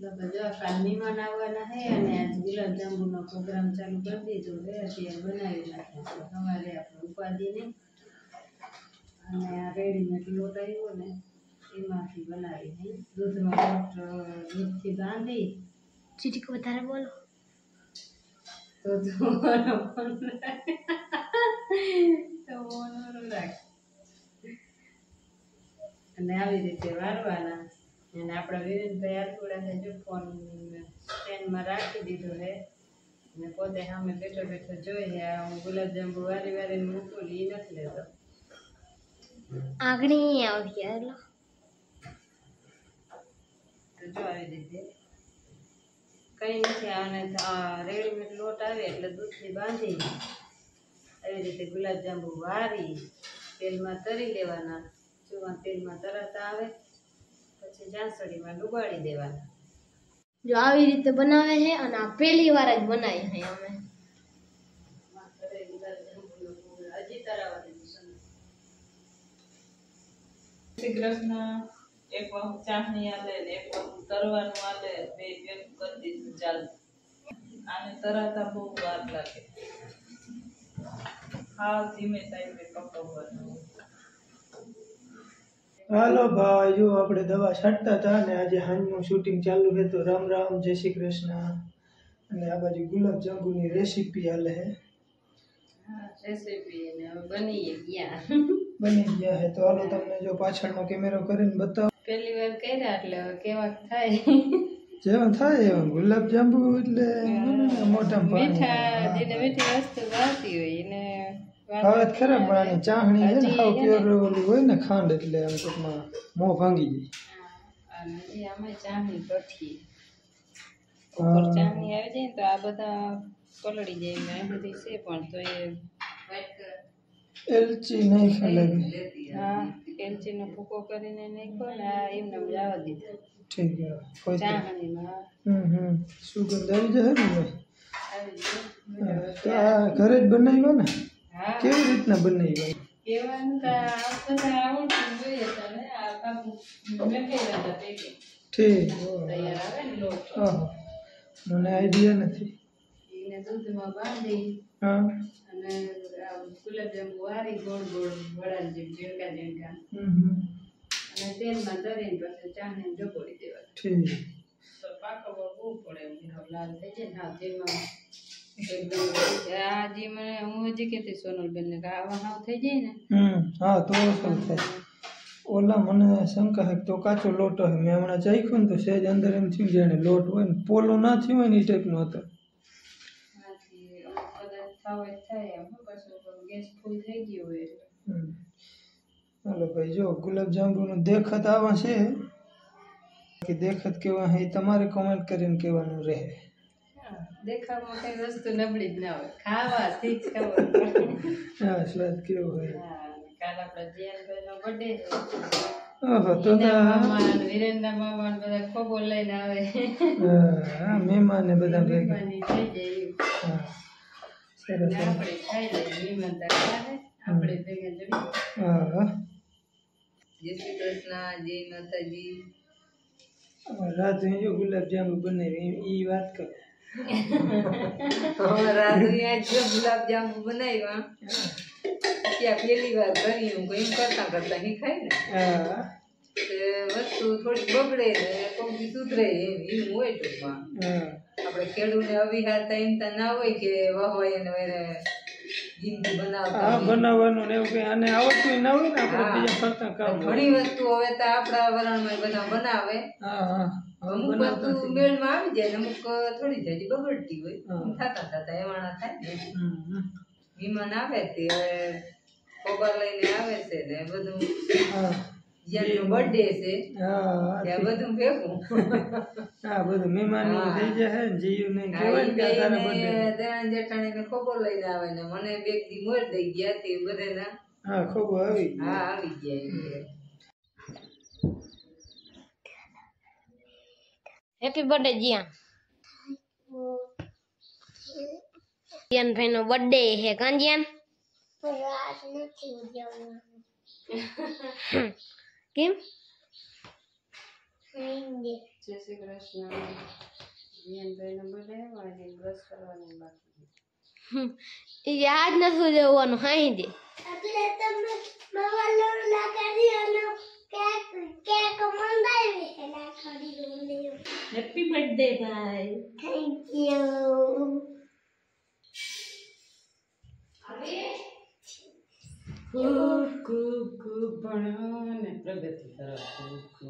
બધા કાલની મનાવવાના છે અને આજ ગુલાબજાંબુનો પ્રોગ્રામ ચાલુ કરી દીધો છે અત્યારે બનાવી નાખ્યા છે સવારે આપણે અને આ રેડીમેડ લોટ આવ્યો ને એમાંથી બનાવીને દૂધમાં લોટ બાંધી ચીટીકો વધારે બોલો તો તમારો તમારો અને આવી રીતે વારવાના અને આપણા વિરેનભાઈ આરપુડાને જો ફોન સ્ટેન્ડમાં રાખી દીધો છે અને પોતે સામે બેઠો બેઠો જોઈ છે હું ગુલાબજાંબુ વારી વારી મૂકું ને એ નથી લેતો આગણી આવી એટલે તો જો આવી રીતે કંઈ નથી આને રેડીમેડ લોટ આવે એટલે દૂધથી બાંધી એવી રીતે ગુલાબજાંબુ વારી તેલમાં તરી લેવાના જોવા તેલમાં તરત આવે પછી જાસળીમાં ડુબાડી દેવાના જો આવી રીતે બનાવે છે અને આ પહેલી વાર જ બનાવી છે અમે શ્રી કૃષ્ણ એક વખત ચાસણી આલે ને એક વખત તરવાનું આલે બે ભેગું કરી દીધું ચાલે આને તરાતા બહુ વાર લાગે હા ધીમે ટાઈમે પકવવાનું હાલો ભાઈ જો આપણે દવા છાંટતા હતા ને આજે હાંજનું શૂટિંગ ચાલુ છે તો રામ રામ જય શ્રી કૃષ્ણ અને આ બાજુ ગુલાબ જાંબુની રેસીપી હાલે છે બની ગયા છે તો હાલો તમને જો પાછળનો કેમેરો કરીને બતાવો પહેલી વાર કર્યા એટલે કેવા થાય જેવું થાય એમ ગુલાબ જાંબુ એટલે મોટા મીઠા જેને મીઠી વસ્તુ ભાવતી હોય એને હવે ખરા પણ આની ચાહણી છે ને હાવ પ્યોર ઓલી હોય ને ખાંડ એટલે એમ ટૂંકમાં મોં ભાંગી જાય આમાં ચાહણી કઠી ઉપર ચાહણી આવી જાય તો આ બધા પલળી જાય એમાં બધી છે પણ તો એ એલચી નહીં ખાલી હા એલચીનો ભૂકો કરીને નાખ્યો ને આ એમને જવા દીધો ઠીક છે ચાહણીમાં હમ હમ સુગંધ આવી જાય ને તો આ ઘરે જ બનાવ્યો ને કેવી રીતના બનાવી ઠીક મને આઈડિયા નથી દૂધમાં બાંધી અને ગુલાબજાંબુ વારી ગોળ ગોળ વડા જેમ ઝીણકા ઝીણકા અને તેલમાં તરીને પછી ચાને ડબોડી દેવા ઠીક તો પાકો બહુ પડે લાલ થઈ જાય ના તેમાં કે બે દાદી મને હું આજે કેતી સોનલ બેન ને આવા હાથ થઈ જાય ને હા તો સરસ ઓલા મને શંકા હક તો કાચો લોટો મેમણા જોઈખું તો સેજ અંદર એમ થી જણે લોટ હોય ને પોલો ના થી હોય ની સ્ટેપ નો હતા હા થી ઓપદર થાવે થાય એમ બસ ઓ બગેસ થઈ ગઈ હોય હમ હાલો ભાઈ જો ગુલાબ જામરૂનો દેખત આવા છે કે દેખત કેવા હે તમારે કમેન્ટ કરીને કહેવાનું રહે દેખાવમાં કઈ વસ્તુ નબળી જ ના હોય ખાવાથી જ ખબર હા સ્વાદ કેવો હોય કાલ બધા ખોબો લઈને આવે હા બધા ભેગા થઈ જાય ખાઈ લઈએ મહેમાન તો ખાવે આપણે શ્રી કૃષ્ણ જય માતાજી રાત ગુલાબ જાંબુ બનાવી એ વાત કરો ગુલાબ જાંબુ બનાવ્યા ત્યાં પહેલી વાર કર્યું એમ કરતા કરતા ખાય ને વસ્તુ થોડીક બગડે ને કોઈ સુધરે એમ એમ હોય ટૂંકમાં આપણે ખેડૂતને અવિહારતા એમ ના હોય કે વહોય ને બનાવવાનું ને એવું કઈ આને આવડતું ના હોય ને આપણે બીજા કરતા ઘણી વસ્તુ હવે તો આપણા વલણમાં બધા બનાવે હા હા ખબર લઈને આવે ને ત્યાં બધું મહેમાન થઈ જશે ને જેઠાણી ને ખબર લઈને આવે ને મને બે દી મોર દઈ ગયા તે બધા ખબર હા આવી ગયા હેપી બર્થડે જીયા જીયાન ભાઈ નો બર્થડે હે કાં જીયાન કેમ જય શ્રી કૃષ્ણ જીયાનભાઈ નો બર્થડે આજે બ્રશ કરવાની બાકી નથી જવાનું હાઈ દે કે કોમન્ડ આવી લે કડી રોની હે happy birthday bye thank you હવે હમ કુ કુ બનાને પ્રગતિ કરો કુ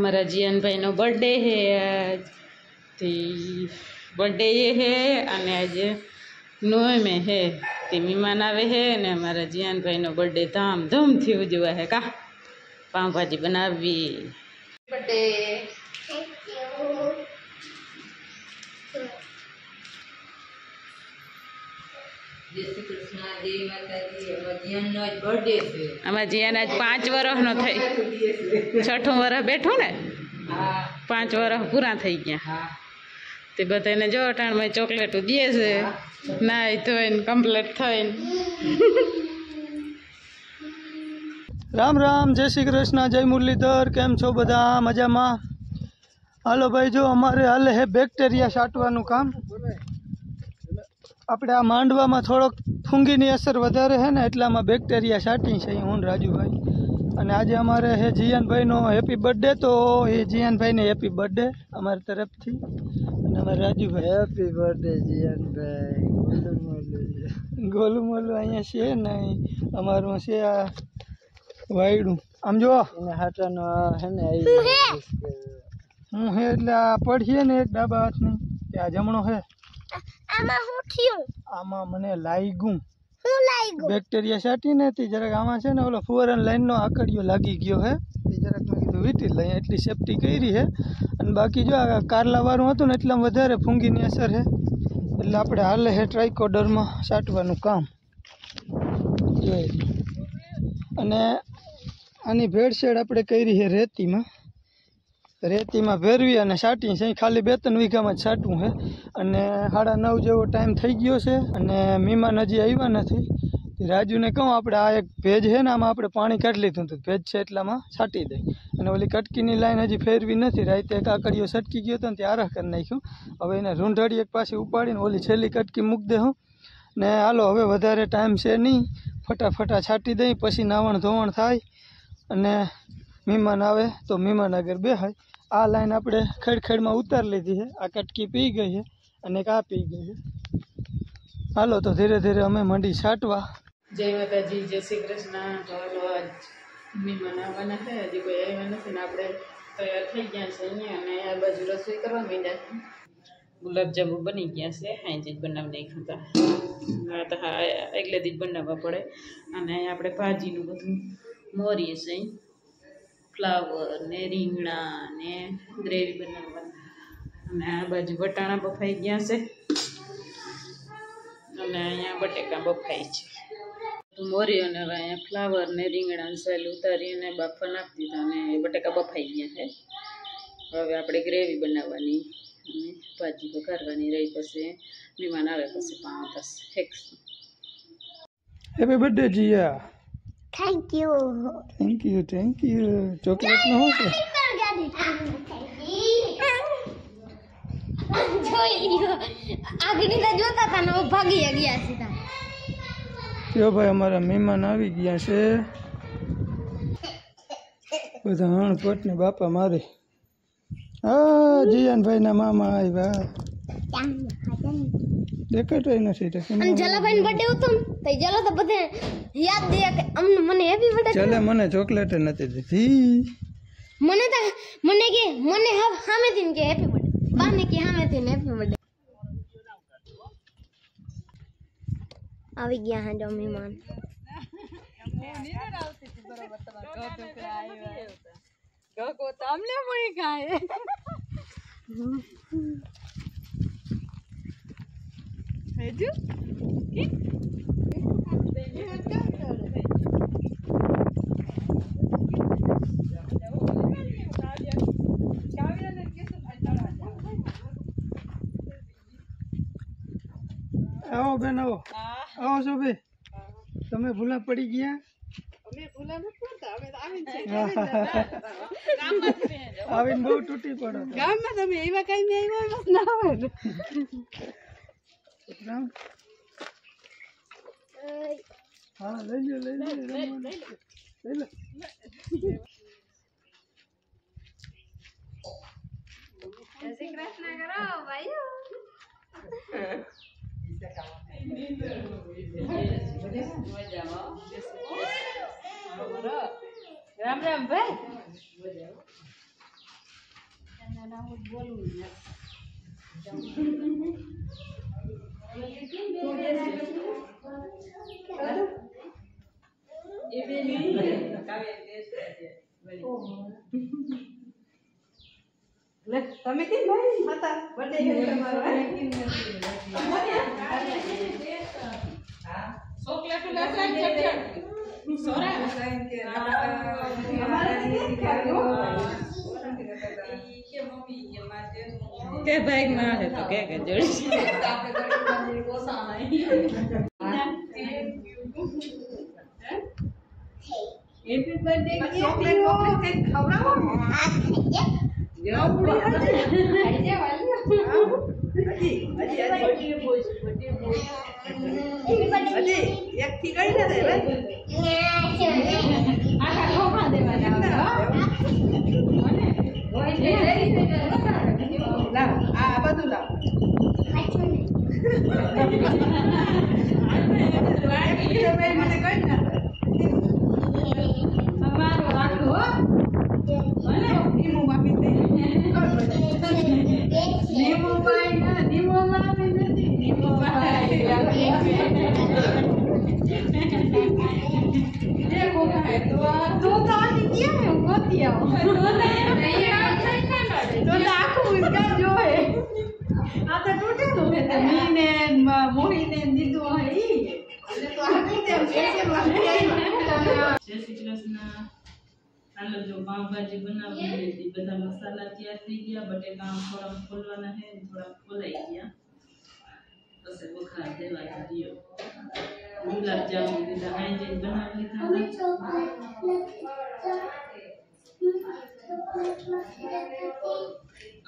અમારા જીન ભાઈ નો બર્થડે હે આજ થી બર્થડે હે અને આજે નોય મે હે તે મી મનાવે હે ને અમારા જિયાનભાઈ નો બર્થડે ધમ ધમ થયુ જુવા હે કા પામ ભાજી બનાવી બટે થેન્ક યુ દેસી કૃષ્ણ હે મે કહીએ ઓ જિયાન નો બર્થડે સે અમાર જિયાને આજ 5 વરસ નો થાય 6ઠો વરસ બેઠો ને 5 વરસ પૂરા થઈ ગયા તે બતાને જો ઠાણ મે ચોકલેટુ દિયે છે નાઈ ધોઈને કમ્પ્લીટ થઈને રામ રામ જય શ્રી કૃષ્ણ જય મુરલીધર કેમ છો બધા મજામાં હાલો ભાઈ જો અમારે હાલે હે બેક્ટેરિયા છાંટવાનું કામ આપણે આ માંડવામાં થોડોક ફૂંગીની અસર વધારે છે ને એટલામાં બેક્ટેરિયા છાંટી છે હું રાજુભાઈ અને આજે અમારે હે જીયાનભાઈનો હેપી બર્થડે તો એ જીયાનભાઈને હેપી બર્થડે અમારી તરફથી અમારા રાજુભાઈ હેપી બર્થડે જીયનભાઈ ગોલુ મોલુ અહીંયા છે નહીં અમારું છે આ વાયડું આમ જો હાટાનો હે ને હું હે એટલે આ પડશે ને એક ડાબા હાથની કે આ જમણો હે આમાં હું થયું આમાં મને લાગ્યું બેક્ટેરિયા સાટી નથી જરાક આમાં છે ને ઓલો ફોરેન લાઈનનો આકડિયો લાગી ગયો હે જરાક મેં કીધું વીટી લઈ એટલી સેફટી કરી છે અને બાકી જો આ કારલાવાળું હતું ને એટલા વધારે ફૂંગીની અસર છે એટલે આપણે હાલે છે ટ્રાઇકોડરમાં સાટવાનું કામ જોઈએ અને આની ભેળસેળ આપણે કરી છે રેતીમાં રેતીમાં ભેરવી અને સાટી છે ખાલી બે ત્રણ વીઘામાં જ સાટવું છે અને સાડા નવ જેવો ટાઈમ થઈ ગયો છે અને મીમાન હજી આવ્યા નથી રાજુને કહું આપણે આ એક ભેજ છે ને આમાં આપણે પાણી કાઢી લીધું હતું ભેજ છે એટલામાં છાંટી દે અને ઓલી કટકીની લાઈન હજી ફેરવી નથી રાતે એક કાકડીઓ છટકી ગયો હતો ને તે આરહ કરી નાખ્યું હવે એને રૂંઢાડી એક પાછી ઉપાડીને ઓલી છેલ્લી કટકી મૂકી દે હું ને હાલો હવે વધારે ટાઈમ છે નહીં ફટાફટા છાંટી દઈ પછી નાવણ ધોવણ થાય અને મહેમાન આવે તો મહેમાન આગળ બે બેહાય આ લાઈન આપણે ખેડખેડમાં ઉતાર લીધી છે આ કટકી પી ગઈ છે અને એક આ પી ગઈ છે હાલો તો ધીરે ધીરે અમે મંડી છાંટવા જય માતાજી જય શ્રી કૃષ્ણ તો હલો આજ મહેમાન આવવાના છે હજી કોઈ આવ્યા નથી ને આપણે તૈયાર થઈ ગયા છે અહીંયા અને આ બાજુ રસોઈ કરવા માંડ્યા ગુલાબજાંબુ બની ગયા છે હાઈ જ બનાવી નાખ્યા હતા તો હા એકલેથી જ બનાવવા પડે અને આપણે ભાજીનું બધું મોરીએ છે ફ્લાવર ને રીંગણા ને ગ્રેવી બનાવવા અને આ બાજુ વટાણા બફાઈ ગયા છે અને અહીંયા બટેકા બફાય છે મોરી અને અહીંયા ફ્લાવર ને રીંગણા સેલ ઉતારીને બાફવા નાખી દીધા અને બટેકા બફાઈ ગયા છે હવે આપણે ગ્રેવી બનાવવાની અને ભાજી વઘારવાની રહી પછી મહેમાન આવે પછી પાવ થશે ફેંકશું happy birthday Jiya thank you thank you thank you chocolate નો હશે આગળ જોતા હતા ને ભાગી ગયા સીધા જો ભાઈ અમારા મહેમાન આવી ગયા છે બધા હણપટ ને બાપા મારે હા જીયાનભાઈ ના મામા આવ્યા દેખાતો નથી જલાભાઈ બર્થડે હતો ને જલો તો બધે યાદ દે કે અમને મને હેપી બર્થડે ચાલે મને ચોકલેટ નથી દીધી મને તો મને કે મને સામેથી કે હેપી બર્થડે બાને કે સામેથી હેપી બર્થડે આવી ગયા હા જો મહેમાન હજુ આવો છો બે તમે ભૂલા પડી ગયા આવીને બહુ તૂટી પડો ગામમાં તમે એવા કઈ નહીં આવ્યા ના આવે રામ હા લઈ લો લઈ લો લઈ લો શ્રી કૃષ્ણ કરો ભાઈ રામ રામ ભાઈ તમે કેમ ભાઈ હતા બર્થડે તમારો કેતા ના હે તો કે કે જોડી હેપી બર્થડે ચોકલેટ ચોકલેટ કઈ ખવડાવો હા જાવ પડી જાય વાલી અજી અજી બોલ બોલ અજી એક થી ગઈ ને રે આ કાઢો માં દેવાના હા અને હોય છે Ay, me જય શ્રી કૃષ્ણ હાલો જો પાઉભાજી બનાવી લીધી બધા મસાલા તૈયાર થઈ ગયા બટેકા થોડા ખોલવાના છે થોડા ખોલાઈ ગયા પછી બુખાર દેવા દીયો ગુલાબ જામુન લીધા આજે બનાવી લીધા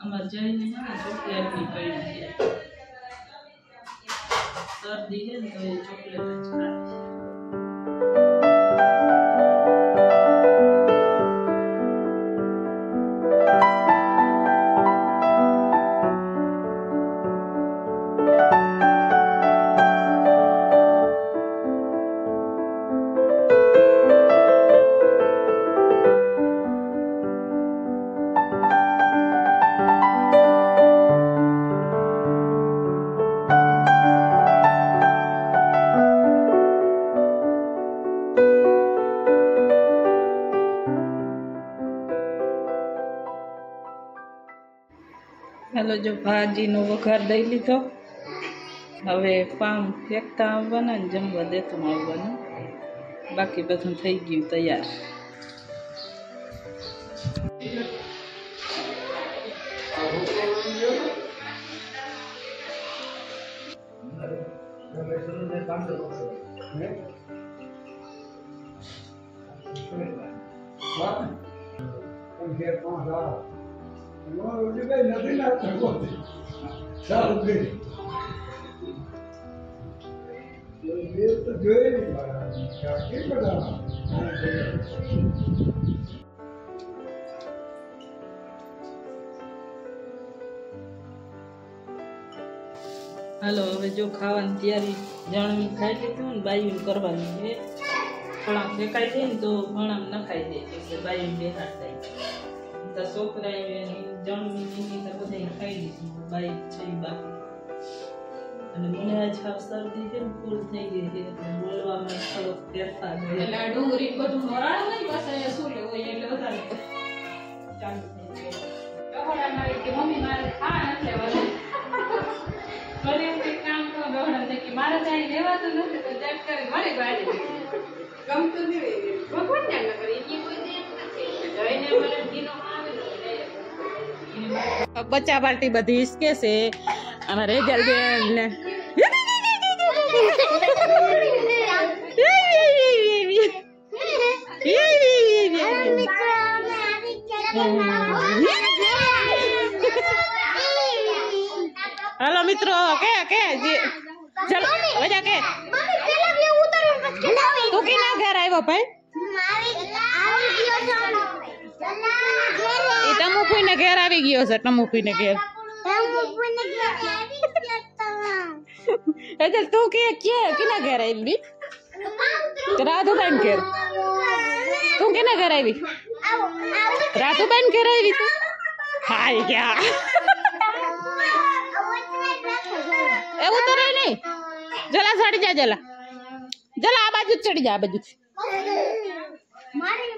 અમાર જઈને હે ને ચોકલેટ ની પડી છે સર દીધે ને તો ચોકલેટ જો ભાજીનો વઘાર દઈ લીધો હવે પામ ફેંકતા આવવાના ને જમવા દેતું આવવાનું બાકી બધું થઈ ગયું તૈયાર Vamos ver, vamos lá. હાલો હવે જો ખાવાની તૈયારી જાણવી ખાઈ લીધું ને બાયું કરવાની છે ફળામ ફેંકાઈ દે ને તો ફળામ ન ખાઈ દે એટલે બાયું બેહાડ થાય તાર છોકરા જણમીની તો બધા ખાઈ લીધું બાઈ છે બાકી અને મને આજ શરદી છે ફૂલ થઈ ગઈ છે બોલવામાં થોડોક ફેરફાર ગયો એટલે ડુંગળી બધું મોરાણ હોય બસ અહીંયા શું લેવું એટલે વધારે મમ્મી મારે ખા નથી લેવાનું ભલે કંઈક કામ તો રહોડા થઈ કે મારે ત્યાં લેવાતું નથી તો ચેક કરી મારે ગાડી ગમતું નહીં ભગવાન ધ્યાન ન કરી કોઈ નથી જઈને મને બચા બાલટી બધી ઇસ કેસે અરે જલ્દી એ હાલો મિત્રો કે કે જી જલ્દી વજા કે બમે કેલા લે ઉતારવા બસ કેલા ઘરે આવો ભાઈ घेर आ गयो से टमुपी ने ने घेर आ तू के के किना घेर आई बी राधु बहन के तू के ना घेर आई बी राधु बहन के आई बी हाय क्या ए उतर नहीं जला साड़ी जा जला जला आ बाजू चढ़ जा बाजू मारे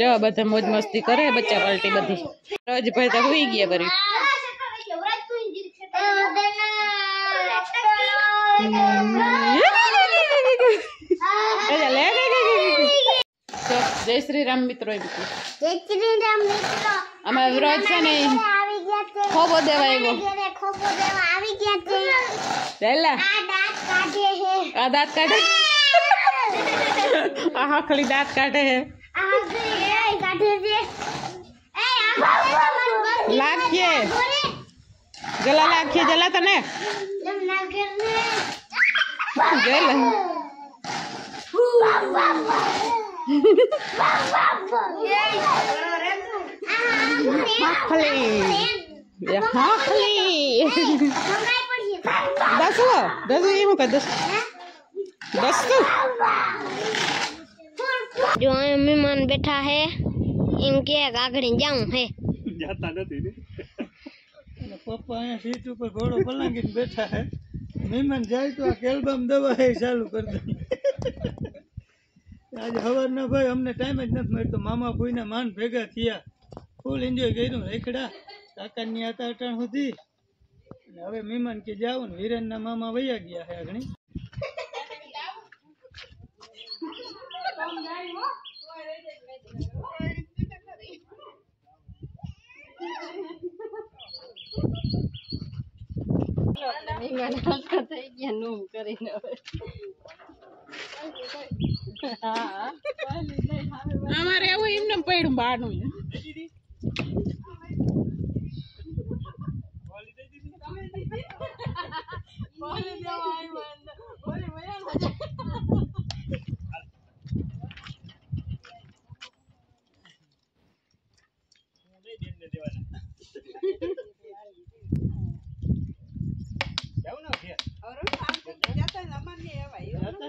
જો બધા મોજ મસ્તી કરે બચ્ચા પાર્ટી બધી રજભાઈ તો હોઈ ગયા કરી જય શ્રી રામ મિત્રો એમ જય શ્રી રામ મિત્રો અમે વ્રત છે ને ખોબો દેવા આવ્યો ખોબો દેવા આવી ગયા છે પહેલા આ દાંત કાઢે હે આ દાંત કાઢે આ હકલી દાંત કાઢે હે जला लाखिए जला तने दस दस दस दस तू જો અહીં મહેમાન બેઠા હે એમ કે આગળ જાઉં હે જાતા નથી ને પપ્પા અહીંયા સીટ ઉપર ઘોડો પલાંગીને બેઠા હે મહેમાન જાય તો આ કેલબામ દવા હે ચાલુ કરી દે આજે સવારના ભાઈ અમને ટાઈમ જ નથી મળતો મામા ભૂઈના માન ભેગા થયા ફૂલ એન્જોય કર્યું રેખડા કાકાની હતા અટાણ સુધી હવે મહેમાન કે જાઓ ને હિરેનના મામા વૈયા ગયા હે આગણી કરીને અમારે એવું એમને પડ્યું બાનું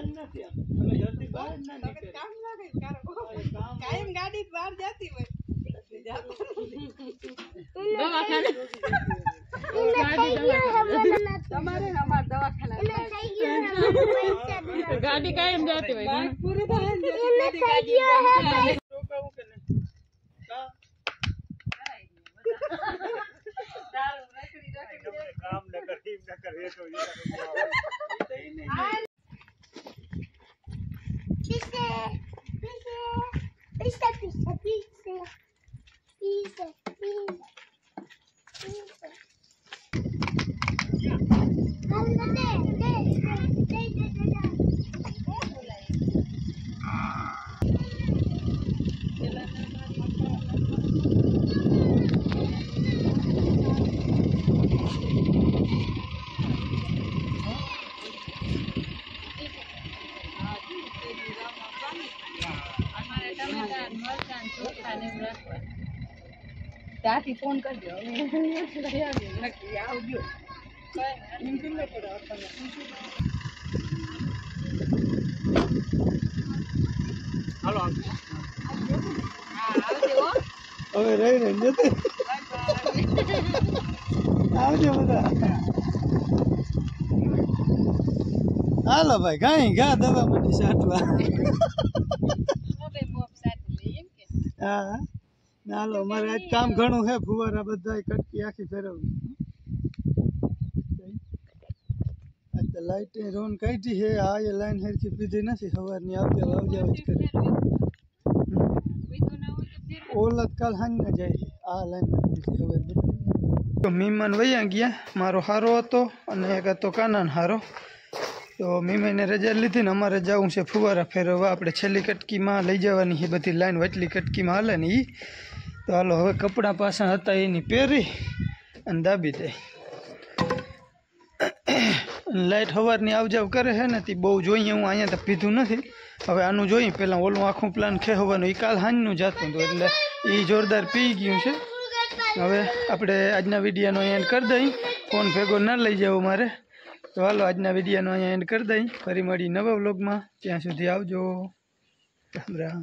જ નથી અમે ઘરથી બહાર જ ના નીકળે કામ લાગે કાયમ ગાડી બહાર જતી હોય ગાડી કાયમ જતી હોય પૂરી થાય કામ ન કરી ન કરે તો Pizza, pizza, pizza, pizza, pizza, pizza, pizza. Allora, lei, lei, lei, lei, lei. Phone કરજો નક્કી આવજો નિમકીને પડો હાલો હવે રહી રહી જતે આવજો બધા હાલો ભાઈ કઈ ગા દવા મળી સાટવા હા હાલો અમારે આજ કામ ઘણું છે ફુવારા બધાય કટકી આખી ફેરવવું અત લાઈટ રોન કઈધી છે આય લાઈન હેકી પીધી નથી સવારની આવતી આવજા જ કરે કોઈ તો ના હોય તો ઓલત કલ હંગ જાય આ લાઈન નથી જો મેમન વયા ગયા મારો હારો હતો અને કેતો કાનન હારો તો મેમેને રેજા લીધી ને અમારે જાવું છે ફુવારા ફેરવવા આપણે છેલી કટકી માં લઈ જવાની છે બધી લાઈન વટલી કટકી માં હાલે ને ઈ તો હાલો હવે કપડા પાછા હતા એની પેરી અંદાબી દે અન લાઈટ હવરની આવજો કરે હે ને તી બહુ જોઈએ હું આયા તપીધું નથી હવે આનું જોઈ પેલા ઓલું આખું પ્લાન કે હોવાનું ઈ કાલ હાનનું જાતું તો એટલે ઈ જોરદાર પી ગયું છે હવે આપણે આજના વિડીયો નો એન્ડ કર દઈએ કોણ ફેગો ન લઈ જાવ મારે તો હાલો આજના વિડીયો નો એન્ડ કર દઈએ ફરી મળી નવા વ્લોગ માં ત્યાં સુધી આવજો ચાંદરા